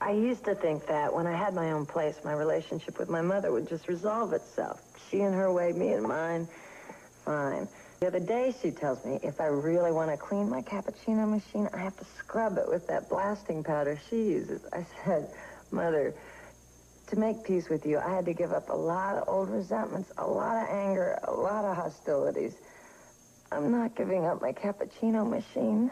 I used to think that when I had my own place, my relationship with my mother would just resolve itself. She in her way, me in mine. Fine. The other day, she tells me if I really want to clean my cappuccino machine, I have to scrub it with that blasting powder she uses. I said, Mother, to make peace with you, I had to give up a lot of old resentments, a lot of anger, a lot of hostilities. I'm not giving up my cappuccino machine.